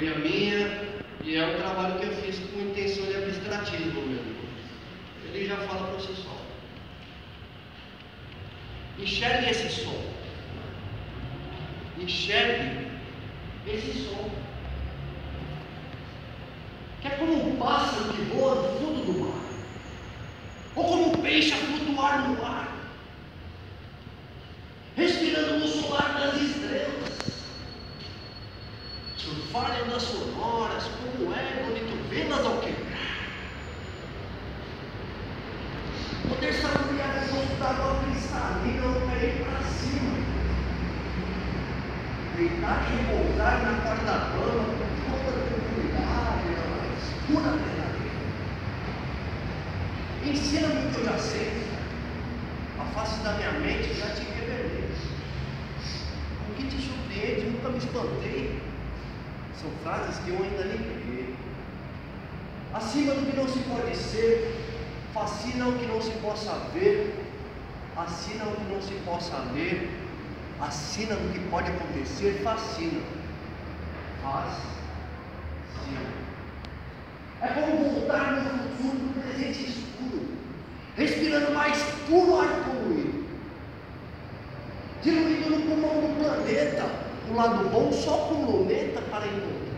autoria minha e é um trabalho que eu fiz com intenção de abstratismo mesmo. Ele já fala por si só. Enxergue esse som. Enxergue esse som. Que é como um pássaro que voa no fundo do mar. Ou como um peixe a flutuar no ar. Respirando no solar das estrelas. Surfar em ondas sonoras, como é bonito vê-las ao quebrar. Poder saborear a da água cristalina ou cair para cima. Deitar e repousar na corda-bama com toda tranquilidade, na escura verdadeira. Ensina-me o que eu já sei. A face da minha mente já te revelei. O que te surpreende, nunca me espantei. São frases que eu ainda nem criei. Acima do que não se pode ser, fascina o que não se possa ver, assina o que não se possa ler, assina do que pode acontecer, fascina. Sim. É como voltar no futuro do presente escuro, respirando mais puro o lado bom só com luneta para encontrar.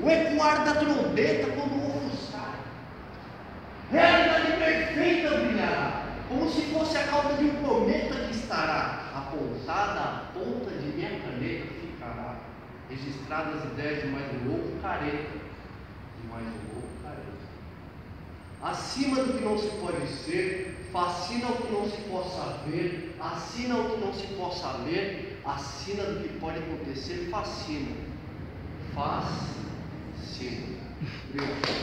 O ecoar da trombeta quando ofuscar. Realidade perfeita brilhará, como se fosse a cauda de um cometa que estará apontada à ponta de minha caneta ficará. Registradas as ideias de mais um louco careta, de mais um louco careta. Acima do que não se pode ser, fascina o que não se possa ver, assina o que não se possa ler, assina do que pode acontecer, fascina. Sim. Obrigado.